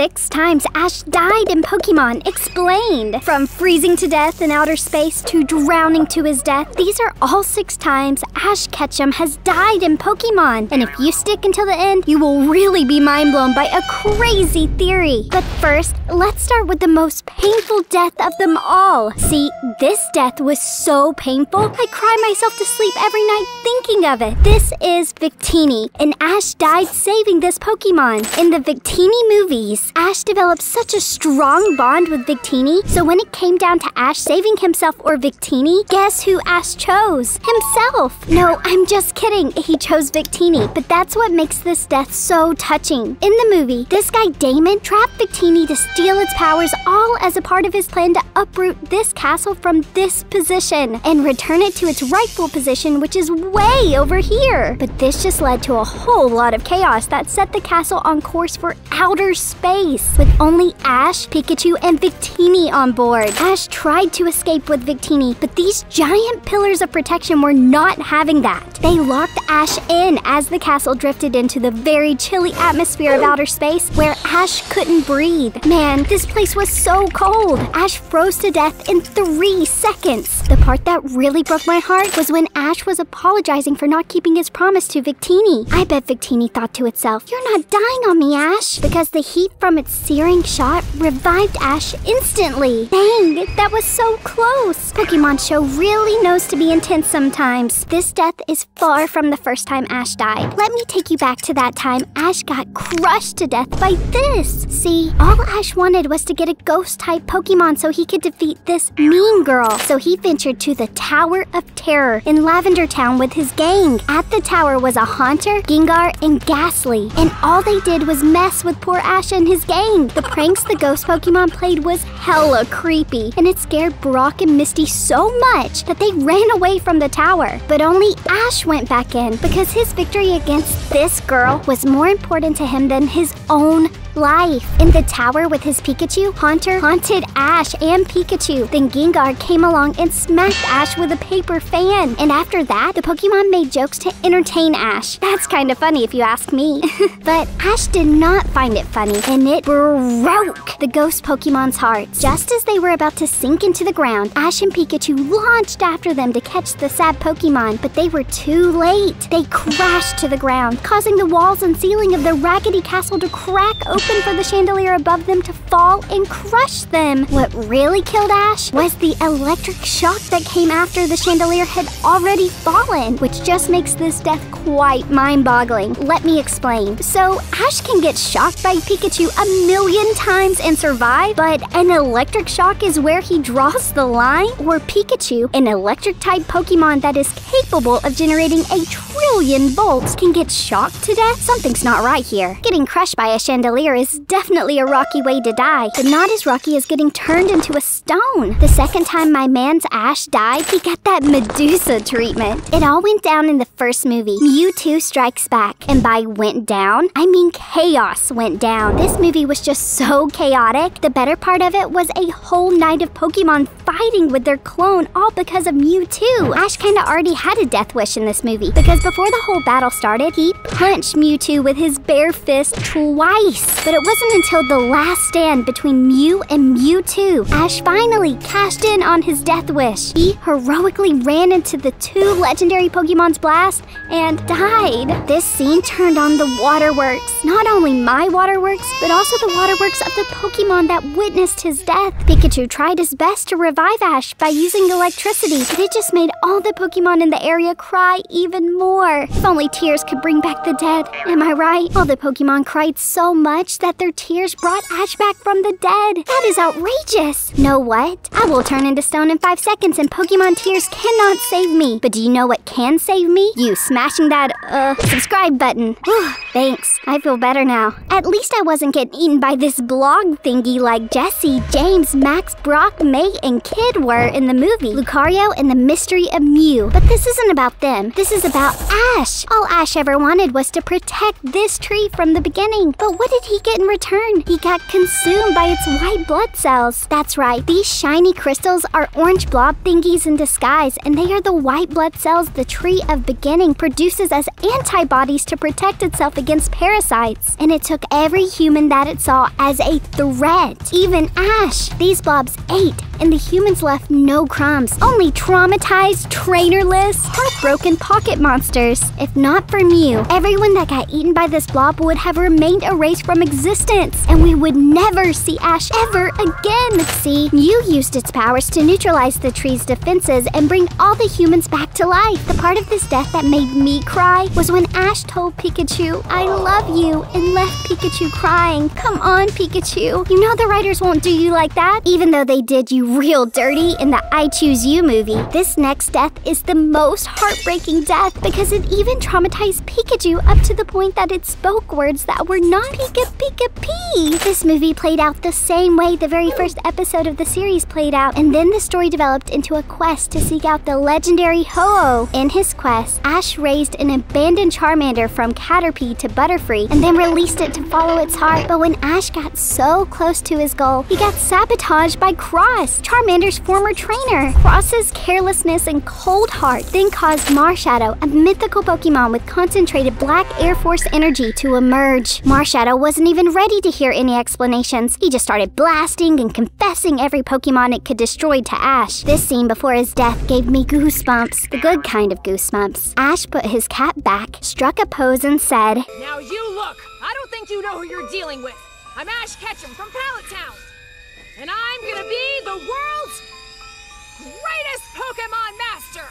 six times Ash died in Pokemon explained. From freezing to death in outer space to drowning to his death, these are all six times Ash Ketchum has died in Pokemon. And if you stick until the end, you will really be mind blown by a crazy theory. But first, let's start with the most painful death of them all. See, this death was so painful, I cry myself to sleep every night thinking of it. This is Victini, and Ash died saving this Pokemon. In the Victini movies, Ash developed such a strong bond with Victini, so when it came down to Ash saving himself or Victini, guess who Ash chose? Himself! No, I'm just kidding. He chose Victini, but that's what makes this death so touching. In the movie, this guy Damon trapped Victini to steal its powers all as a part of his plan to uproot this castle from this position and return it to its rightful position, which is way over here. But this just led to a whole lot of chaos that set the castle on course for outer space, with only Ash, Pikachu, and Victini on board. Ash tried to escape with Victini, but these giant pillars of protection were not having that. They locked Ash in as the castle drifted into the very chilly atmosphere of outer space where Ash couldn't breathe. Man, this place was so cold. Ash froze to death in three seconds. The part that really broke my heart was when Ash was apologizing for not keeping his promise to Victini. I bet Victini thought to itself, You're not dying on me, Ash, because the heat from its searing shot revived Ash instantly. Dang, that was so close. Pokemon Show really knows to be intense sometimes. This death is far from the first time Ash died. Let me take you back to that time Ash got crushed to death by this. See, all Ash wanted was to get a ghost type Pokemon so he could defeat this mean girl. So he ventured to the Tower of Terror in Lavender Town with his gang. At the tower was a Haunter, Gengar, and Gastly. And all they did was mess with poor Ash and his gang. The pranks the ghost Pokemon played was hella creepy. And it scared Brock and Misty so much that they ran away from the tower. But only Ash went back in because his victory against this girl was more important to him than his own life. In the tower with his Pikachu, Haunter haunted Ash and Pikachu. Then Gengar came along and smacked Ash with a paper fan. And after that, the Pokemon made jokes to entertain Ash. That's kind of funny if you ask me. but Ash did not find it funny, and it broke the ghost Pokemon's hearts. Just as they were about to sink into the ground, Ash and Pikachu launched after them to catch the sad Pokemon, but they were too late. They crashed to the ground, causing the walls and ceiling of the Raggedy Castle to crack open for the chandelier above them to fall and crush them. What really killed Ash was the electric shock that came after the chandelier had already fallen, which just makes this death quite mind-boggling. Let me explain. So, Ash can get shocked by Pikachu a million times and survive, but an electric shock is where he draws the line? Or Pikachu, an electric-type Pokemon that is capable of generating a trillion volts, can get shocked to death? Something's not right here. Getting crushed by a chandelier is definitely a rocky way to die, but not as rocky as getting turned into a stone. The second time my man's Ash died, he got that Medusa treatment. It all went down in the first movie, Mewtwo Strikes Back. And by went down, I mean chaos went down. This movie was just so chaotic. The better part of it was a whole night of Pokemon fighting with their clone, all because of Mewtwo. Ash kinda already had a death wish in this movie, because before the whole battle started, he punched Mewtwo with his bare fist twice. But it wasn't until the last stand between Mew and Mewtwo, Ash finally cashed in on his death wish. He heroically ran into the two legendary Pokemon's blast and died. This scene turned on the waterworks. Not only my waterworks, but also the waterworks of the Pokemon that witnessed his death. Pikachu tried his best to revive Ash by using electricity, but it just made all the Pokemon in the area cry even more. If only tears could bring back the dead, am I right? All the Pokemon cried so much that their tears brought Ash back from the dead. That is outrageous. Know what? I will turn into stone in five seconds and Pokemon tears cannot save me. But do you know what can save me? You smashing that, uh, subscribe button. Thanks. I feel better now. At least I wasn't getting eaten by this blog thingy like Jessie, James, Max, Brock, May, and Kidd were in the movie Lucario and the Mystery of Mew. But this isn't about them. This is about Ash. All Ash ever wanted was to protect this tree from the beginning. But what did he get in return? He got consumed by its white blood cells. That's right, these shiny crystals are orange blob thingies in disguise, and they are the white blood cells the tree of beginning produces as antibodies to protect itself against parasites. And it took every human that it saw as a threat. Even Ash. These blobs ate, and the humans left no crumbs. Only traumatized, trainerless, heartbroken pocket monsters. If not for Mew, everyone that got eaten by this blob would have remained erased from existence, and we would never see Ash ever again. See, Mew used its powers to neutralize the tree's defenses and bring all the humans back to life. The part of this death that made me cry was when Ash told Pikachu, I love you, and left Pikachu crying. Come on, Pikachu. You know the writers won't do you like that, even though they did you real dirty in the I Choose You movie. This next death is the most heartbreaking death because it even traumatized Pikachu up to the point that it spoke words that were not Pika Pee. This movie played out the same way the very first episode of the series played out, and then the story developed into a quest to seek out the legendary Ho-Oh. In his quest, Ash raised an abandoned Charmander from Caterpie to Butterfree and then released it to follow its heart. But when Ash got so close to his goal, he got sabotaged by Cross, Charmander's former trainer. Cross's carelessness and cold heart then caused Marshadow, a mythical Pokemon with concentrated black Air Force energy, to emerge. Marshadow wasn't even ready to hear any explanations. He just started blasting and confessing every Pokemon it could destroy to Ash. This scene before his death gave me goosebumps, the good kind of goosebumps. Ash put his cap back, struck a pose, and said, Now you look! I don't think you know who you're dealing with. I'm Ash Ketchum from Pallet Town. And I'm gonna be the world's greatest Pokemon master!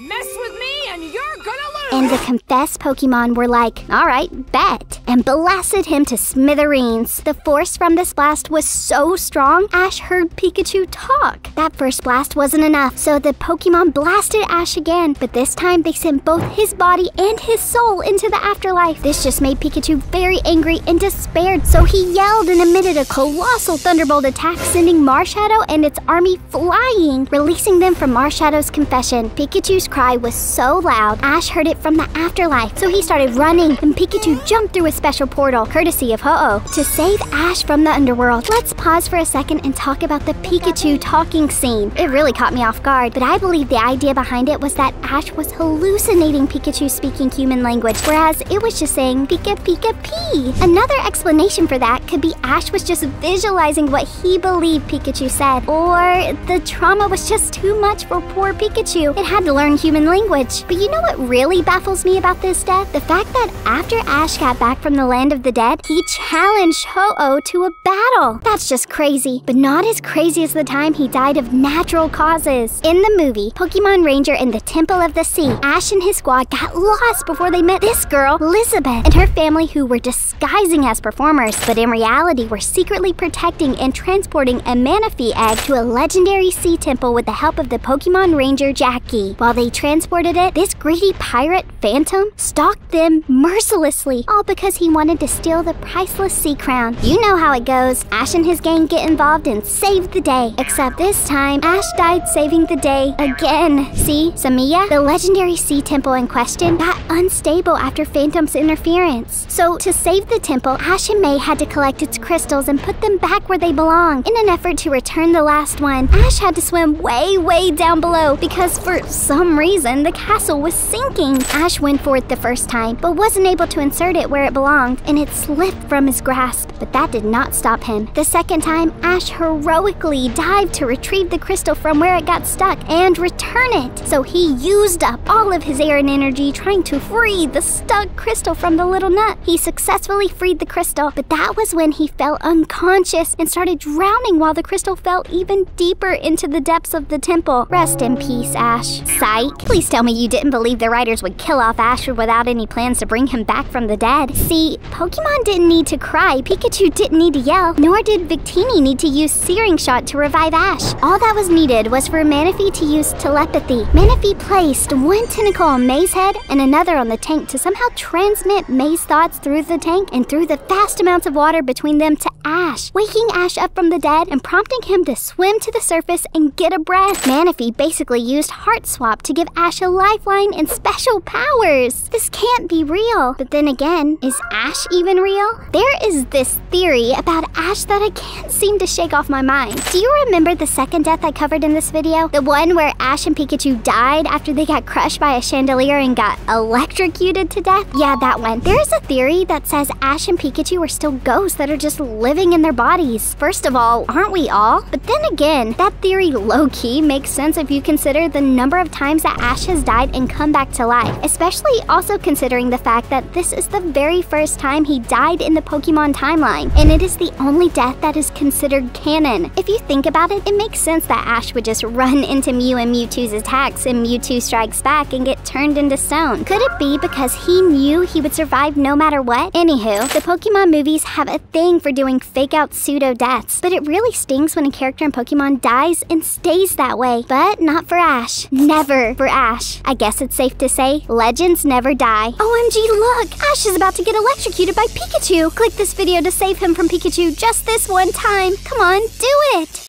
Mess with me and you're gonna lose! And the confessed Pokemon were like, alright, bet, and blasted him to smithereens. The force from this blast was so strong, Ash heard Pikachu talk. That first blast wasn't enough, so the Pokemon blasted Ash again, but this time they sent both his body and his soul into the afterlife. This just made Pikachu very angry and despaired, so he yelled and emitted a colossal thunderbolt attack, sending Marshadow and its army flying, releasing them from Marshadow's confession. Pikachu's cry was so loud, Ash heard it from the afterlife, so he started running, and Pikachu jumped through a special portal, courtesy of Ho-Oh, to save Ash from the underworld. Let's pause for a second and talk about the Pikachu talking scene. It really caught me off guard, but I believe the idea behind it was that Ash was hallucinating Pikachu speaking human language, whereas it was just saying Pika Pika Pee. Another explanation for that could be Ash was just visualizing what he believed Pikachu said, or the trauma was just too much for poor Pikachu. It had to learn human language. But you know what really baffles me about this death? The fact that after Ash got back from the land of the dead, he challenged Ho-Oh to a battle. That's just crazy, but not as crazy as the time he died of natural causes. In the movie, Pokemon Ranger in the Temple of the Sea, Ash and his squad got lost before they met this girl, Elizabeth, and her family who were disguising as performers, but in reality were secretly protecting and transporting a Manaphy egg to a legendary sea temple with the help of the Pokemon Ranger Jackie. While they transported it, this greedy pirate, Phantom, stalked them mercilessly, all because he wanted to steal the priceless sea crown. You know how it goes. Ash and his gang get involved and save the day. Except this time, Ash died saving the day again. See, Samiya, the legendary sea temple in question, got unstable after Phantom's interference. So, to save the temple, Ash and May had to collect its crystals and put them back where they belong. In an effort to return the last one, Ash had to swim way, way down below because for some reason the castle was sinking. Ash went for it the first time, but wasn't able to insert it where it belonged, and it slipped from his grasp. But that did not stop him. The second time, Ash heroically dived to retrieve the crystal from where it got stuck and return it. So he used up all of his air and energy trying to free the stuck crystal from the little nut. He successfully freed the crystal, but that was when he fell unconscious and started drowning while the crystal fell even deeper into the depths of the temple. Rest in peace, Ash. Psych. Please tell me you didn't believe the writers would kill off Ashford without any plans to bring him back from the dead. See, See, Pokemon didn't need to cry, Pikachu didn't need to yell, nor did Victini need to use Searing Shot to revive Ash. All that was needed was for Manaphy to use telepathy. Manaphy placed one tentacle on May's head and another on the tank to somehow transmit May's thoughts through the tank and through the vast amounts of water between them to Ash, waking Ash up from the dead and prompting him to swim to the surface and get a breath. Manaphy basically used Heart Swap to give Ash a lifeline and special powers. This can't be real. But then again, is Ash even real? There is this theory about Ash that I can't seem to shake off my mind. Do you remember the second death I covered in this video? The one where Ash and Pikachu died after they got crushed by a chandelier and got electrocuted to death? Yeah, that one. There is a theory that says Ash and Pikachu are still ghosts that are just living in their bodies. First of all, aren't we all? But then again, that theory low-key makes sense if you consider the number of times that Ash has died and come back to life, especially also considering the fact that this is the very first time he died in the Pokemon timeline, and it is the only death that is considered canon. If you think about it, it makes sense that Ash would just run into Mew and Mewtwo's attacks and Mewtwo strikes back and get turned into stone. Could it be because he knew he would survive no matter what? Anywho, the Pokemon movies have a thing for doing fake out pseudo deaths, but it really stings when a character in Pokemon dies and stays that way. But not for Ash. Never for Ash. I guess it's safe to say legends never die. OMG, look! Ash is about to electrocuted by Pikachu. Click this video to save him from Pikachu just this one time. Come on, do it!